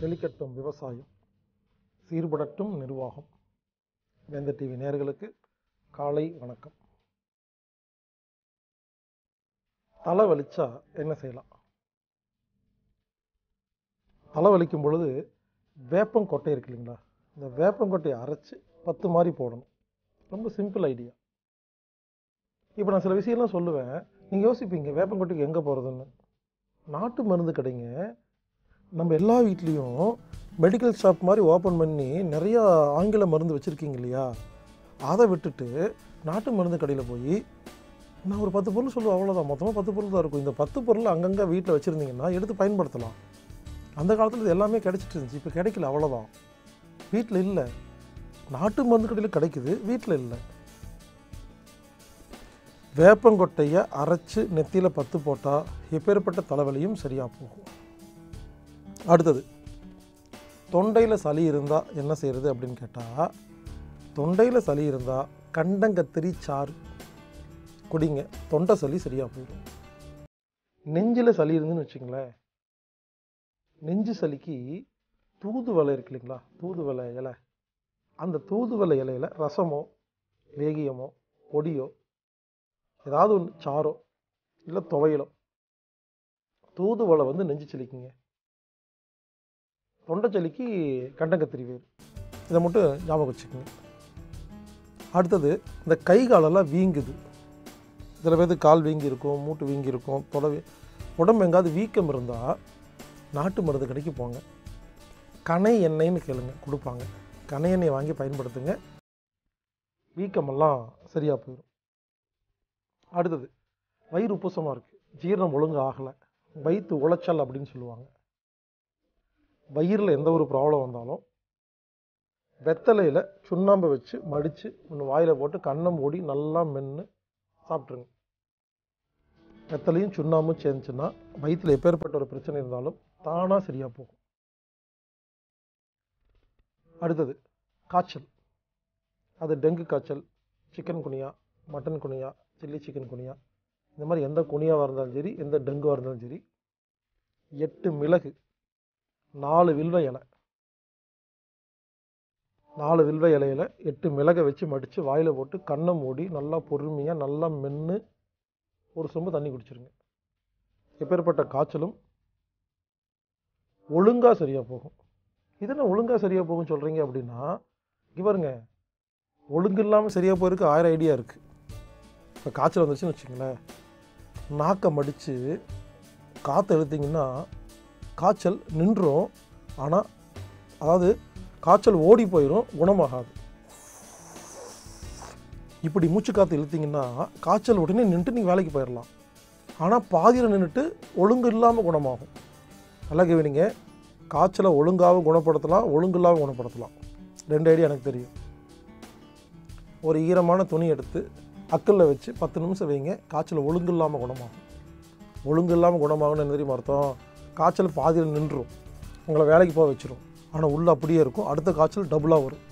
செழிக்கட்டும் விவசாயம் சீர்படட்டும் நிர்வாகம். வேந்த டிவி நேர்களுக்கு காலை வணக்கம். தலை வலிச்சா என்ன செய்யலாம்? தலை வலிக்கும் பொழுது வேப்பங்கொட்டை இருக்கு இல்லைங்களா? இந்த வேப்பங்கொட்டையை அரைச்சி பத்து மாதிரி போடணும். ரொம்ப சிம்பிள் ஐடியா. இப்போ நான் சில விஷயம்லாம் சொல்லுவேன். நீங்கள் யோசிப்பீங்க வேப்பங்கொட்டைக்கு எங்கே போகிறதுன்னு நாட்டு மருந்து கடைங்க. நம்ம எல்லா வீட்லேயும் மெடிக்கல் ஷாப் மாதிரி ஓப்பன் பண்ணி நிறையா ஆங்கில மருந்து வச்சுருக்கீங்க இல்லையா? அதை விட்டுட்டு நாட்டு மருந்து கடையில் போய் நான் ஒரு பத்து பொருள் சொல்லுவேன் அவ்வளோதான் மொத்தமாக பத்து பொருள் தான் இருக்கும். இந்த பத்து பொருள் அங்கங்கே வீட்டில் வச்சுருந்தீங்கன்னா எடுத்து பயன்படுத்தலாம். அந்த காலத்தில் இது எல்லாமே கிடைச்சிட்டு இருந்துச்சு. இப்போ கிடைக்கல அவ்வளோதான் வீட்டில் இல்லை. நாட்டு மருந்து கடையில் கிடைக்குது வீட்டில் இல்லை. வேப்பங்கொட்டையை அரைச்சி நெத்தியில் பத்து போட்டால் எப்பேற்பட்ட தலைவலியும் சரியாக போகும். அடுத்தது தொண்டையில் சளி இருந்தால் என்ன செய்கிறது அப்படின்னு கேட்டால் தொண்டையில் சளி இருந்தால் கண்டங்கத்திரி சாறு குடிங்க. தொண்டை சளி சரியாக போயிடும். நெஞ்சில் சளி இருந்துன்னு வச்சுங்களேன் நெஞ்சு சளிக்கு தூதுவலை இருக்கு இல்லைங்களா? தூதுவளை இலை. அந்த தூதுவளை இலையில ரசமோ வேகியமோ பொடியோ ஏதாவது ஒன்று சாரோ இல்லை துவையலோ தூதுவலை வந்து நெஞ்சு சளிக்குங்க. தொண்டை கண்டங்கத்திரி வேர் இதை மட்டும் ஞாபகம் வச்சுக்கோங்க. அடுத்தது இந்த கை காலெல்லாம் வீங்குது. சில பேருக்கு கால் வீங்கி இருக்கும் மூட்டு வீங்கி இருக்கும் தொடவி உடம்பு எங்காவது வீக்கம் இருந்தால் நாட்டு மருந்து கடைக்கு போங்க. கனை எண்ணெய்னு கேளுங்க கொடுப்பாங்க. கனை எண்ணெய் வாங்கி பயன்படுத்துங்க. வீக்கமெல்லாம் சரியாக போயிடும் அடுத்தது வயிறு உப்புசமாக இருக்குது ஜீரணம் ஒழுங்கு ஆகலை. வயிற்று உளைச்சல் அப்படின்னு சொல்லுவாங்க. வயிறில் எந்த ஒரு ப்ராப்ளம் வந்தாலும் வெத்தலையில் சுண்ணாம்பை வச்சு மடித்து ஒன்று வாயில் போட்டு கண்ணை மூடி நல்லா மென்று சாப்பிட்ருங்க வெத்தலையும் சுண்ணாம்பும் சேர்ந்துச்சுன்னா வயிற்றில் எப்பேற்பட்ட ஒரு பிரச்சனை இருந்தாலும் தானாக சரியாக போகும். அடுத்தது காய்ச்சல். அது டெங்கு காய்ச்சல் சிக்கன் குனியா மட்டன் குனியா சில்லி சிக்கன் குனியா இந்த மாதிரி எந்த குனியாவாக இருந்தாலும் சரி எந்த டெங்குவாக இருந்தாலும் சரி எட்டு மிளகு நாலு வில்வ இலை. நாலு வில்வ இலையில எட்டு மிளகை வச்சு மடித்து வாயில் போட்டு கண்ணை மூடி நல்லா பொறுமையாக நல்லா மென்று ஒரு சொம்பு தண்ணி குடிச்சிருங்க. எப்பேற்பட்ட காய்ச்சலும் ஒழுங்காக சரியாக போகும். இது என்ன ஒழுங்காக சரியாக போகும் சொல்கிறீங்க அப்படின்னா இங்கே பாருங்க ஒழுங்கு இல்லாமல் சரியாக போயிருக்கு ஆயிரம் ஐடியா இருக்குது இப்போ காய்ச்சல் வந்துச்சுன்னு வச்சுங்களேன் நாக்கை மடித்து காற்றை எடுத்திங்கன்னா காய்ச்சல் நின்றும் ஆனால் அதாவது காய்ச்சல் ஓடி போயிடும் குணமாகாது. இப்படி மூச்சு காற்று இழுத்தீங்கன்னா காய்ச்சல் உடனே நின்றுட்டு நீங்கள் வேலைக்கு போயிடலாம் ஆனால் பாதியில் நின்றுட்டு ஒழுங்கு இல்லாமல் குணமாகும். நல்லா கேவினிங்க காய்ச்சலை ஒழுங்காகவும் குணப்படுத்தலாம் ஒழுங்கு இல்லாமல் குணப்படுத்தலாம். ரெண்டு ஐடியா எனக்கு தெரியும். ஒரு ஈரமான துணி எடுத்து அக்கல்ல வச்சு பத்து நிமிஷம் வைங்க காய்ச்சல் ஒழுங்கு இல்லாமல் குணமாகும். ஒழுங்கு இல்லாமல் குணமாகணும்னு என்ன தெரியுமா அர்த்தம்? காய்ச்சல் பாதியில் நின்றுடும் உங்களை வேலைக்கு போக வச்சிடும் ஆனால் உள்ளே அப்படியே இருக்கும். அடுத்த காய்ச்சல் டபுளாக வரும்.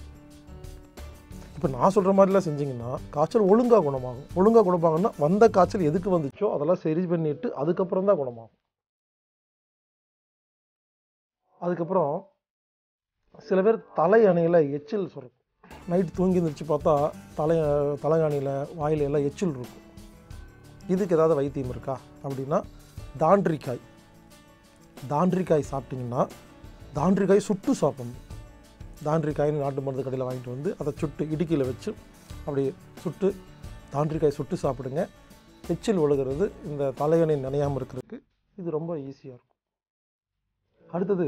இப்போ நான் சொல்கிற மாதிரிலாம் செஞ்சிங்கன்னா காய்ச்சல் ஒழுங்காக குணமாகும். ஒழுங்காக குணமாகும்னா வந்த காய்ச்சல் எதுக்கு வந்துச்சோ அதெல்லாம் சரி பண்ணிட்டு அதுக்கப்புறம் தான் குணமாகும். அதுக்கப்புறம் சில பேர் தலை அணையில் எச்சில் சுரக்கும். நைட் தூங்கி இருந்துச்சு பார்த்தா தலை தலைகாணியில் வாயில் எல்லாம் எச்சில் இருக்கும். இதுக்கு ஏதாவது வைத்தியம் இருக்கா? அப்படின்னா தாண்டிக்காய் தாண்டிக்காய் சாப்பிட்டிங்கன்னா தாண்டிக்காய் சுட்டு சாப்பிடணும். தாண்டிக்காய்னு நாட்டு மருந்து கடையில் வாங்கிட்டு வந்து அதை சுட்டு இடுக்கியில் வச்சு அப்படி சுட்டு தாண்டிக்காய் சுட்டு சாப்பிடுங்க. எச்சில் ஒழுகிறது இந்த தலையணை நனையாமல் இருக்கிறதுக்கு இது ரொம்ப ஈஸியாக இருக்கும். அடுத்தது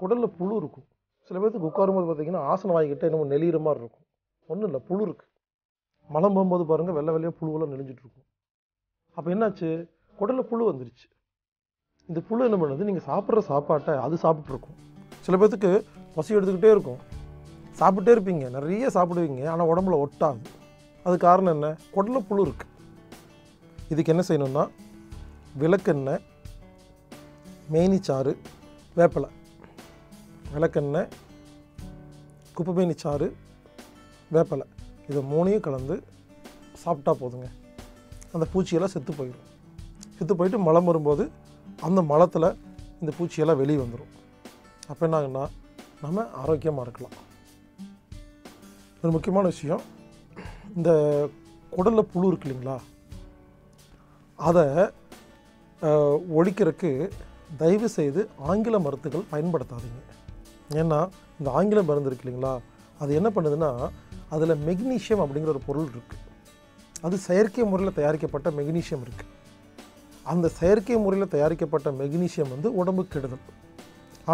குடலில் புழு இருக்கும். சில பேர்த்துக்கு உட்காரும்போது பார்த்திங்கன்னா ஆசனம் வாங்கிக்கிட்டே என்னமோ நெளிகிற மாதிரி இருக்கும். ஒன்றும் இல்லை புழு இருக்குது மலம் போகும்போது பாருங்கள் வெள்ளை வெள்ளையாக புழுவெல்லாம் நெளிஞ்சிட்டு இருக்கும். அப்போ என்னாச்சு? குடலில் புழு வந்துருச்சு. இந்த புழு என்ன பண்ணுது? நீங்கள் சாப்பிட்ற சாப்பாட்டை அது சாப்பிட்ருக்கும் சில பேர்த்துக்கு பசி எடுத்துக்கிட்டே இருக்கும். சாப்பிட்டே இருப்பீங்க. நிறைய சாப்பிடுவீங்க. ஆனால் உடம்புல ஒட்டாது. அது காரணம் என்ன? குடல புழு இருக்குது இதுக்கு என்ன செய்யணும்னா விளக்கெண்ணெய் மேனிச்சாறு வேப்பலை. விளக்கெண்ணெய் குப்பைமேனி சாறு வேப்பிலை. இதை மூணையும் கலந்து சாப்பிட்டா போதுங்க. அந்த பூச்சியெல்லாம் செத்து போயிடும் செத்து போயிட்டு மலம் வரும்போது அந்த மலத்தில் இந்த பூச்சியெல்லாம் வெளியே வந்துடும் அப்போ என்ன ஆகுன்னா நம்ம ஆரோக்கியமாக இருக்கலாம். ஒரு முக்கியமான விஷயம் இந்த குடலில் புழு இருக்கு இல்லைங்களா? அதை ஒழிக்கிறதுக்கு தயவு செய்து ஆங்கில மருந்துகள் பயன்படுத்தாதீங்க. ஏன்னா இந்த ஆங்கில மருந்து இருக்கு இல்லைங்களா? அது என்ன பண்ணுதுன்னா அதில் மெக்னீஷியம் அப்படிங்கிற ஒரு பொருள் இருக்குது அது செயற்கை முறையில் தயாரிக்கப்பட்ட மெக்னீஷியம் இருக்குது அந்த செயற்கை முறையில் தயாரிக்கப்பட்ட மெக்னீஷியம் வந்து உடம்புக்கு கெடுதல்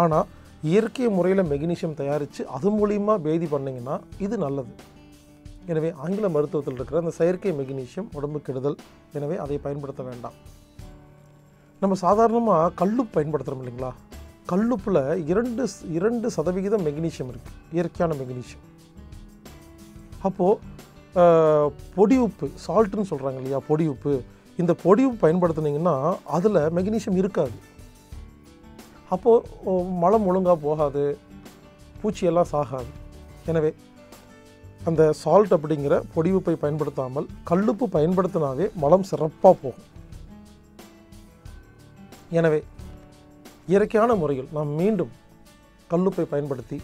ஆனால் இயற்கை முறையில் மெக்னீஷியம் தயாரித்து அது மூலிமா பேதி பண்ணிங்கன்னா இது நல்லது. எனவே ஆங்கில மருத்துவத்தில் இருக்கிற அந்த செயற்கை மெக்னீஷியம் உடம்புக்கு கெடுதல். எனவே அதை பயன்படுத்த வேண்டாம். நம்ம சாதாரணமாக கல்லுப்பு பயன்படுத்துகிறோம் இல்லைங்களா? கல்லுப்பில் இரண்டு இரண்டு சதவிகிதம் மெக்னீஷியம் இருக்குது இயற்கையான மெக்னீஷியம் அப்போது பொடி உப்பு சால்ட்டுன்னு சொல்கிறாங்க இல்லையா? பொடி உப்பு. இந்த பொடி பயன்படுத்துனீங்கன்னா அதில் மெக்னீஷியம் இருக்காது. அப்போது மலம் ஒழுங்காக போகாது பூச்சியெல்லாம் சாகாது. எனவே அந்த சால்ட் அப்படிங்கிற பொடி உப்பை பயன்படுத்தாமல் கல்லுப்பு பயன்படுத்தினாவே மலம் சிறப்பாக போகும். எனவே இயற்கையான முறையில் நாம் மீண்டும் கல்லுப்பை பயன்படுத்தி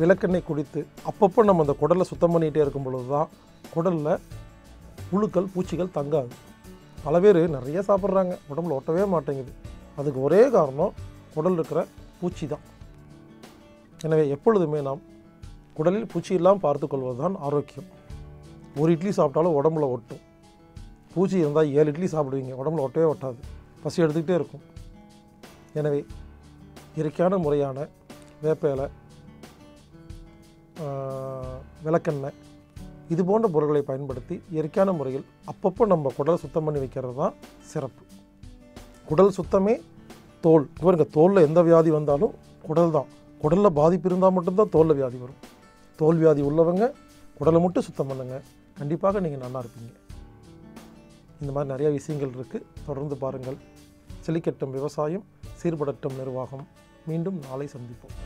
விளக்கெண்ணெய் குடித்து அப்பப்போ நம்ம அந்த குடலை சுத்தம் பண்ணிகிட்டே இருக்கும் பொழுது தான் குடலில் புழுக்கள் பூச்சிகள் தங்காது. பல பேர் நிறைய சாப்பிட்றாங்க. உடம்புல ஒட்டவே மாட்டேங்குது. அதுக்கு ஒரே காரணம் உடல் இருக்கிற பூச்சி தான். எனவே எப்பொழுதுமே நாம் உடலில் பூச்சி இல்லாமல் பார்த்துக்கொள்வது தான் ஆரோக்கியம். ஒரு இட்லி சாப்பிட்டாலும் உடம்புல ஒட்டும். பூச்சி இருந்தால் ஏழு இட்லி சாப்பிடுவீங்க. உடம்புல ஒட்டவே ஒட்டாது. பசி எடுத்துக்கிட்டே இருக்கும். எனவே இயற்கையான முறையான வேப்ப இலை விளக்கெண்ணெய் இது போன்ற பொருட்களை பயன்படுத்தி இயற்கையான முறையில் அப்பப்போ நம்ம குடலை சுத்தம் பண்ணி வைக்கிறது தான் சிறப்பு. குடல் சுத்தமே தோல். இவருங்க தோலில் எந்த வியாதி வந்தாலும் குடல் தான். குடலில் பாதிப்பு இருந்தால் மட்டும்தான் தோலில் வியாதி வரும். தோல் வியாதி உள்ளவங்க குடலை மட்டும் சுத்தம் பண்ணுங்கள் கண்டிப்பாக நீங்கள் நல்லா இருப்பீங்க. இந்த மாதிரி நிறைய விஷயங்கள் இருக்குது தொடர்ந்து பாருங்கள். செழிக்கட்டும் விவசாயம் சீர்படட்டும் நிர்வாகம். மீண்டும் நாளை சந்திப்போம்.